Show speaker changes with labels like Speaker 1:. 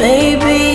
Speaker 1: Baby.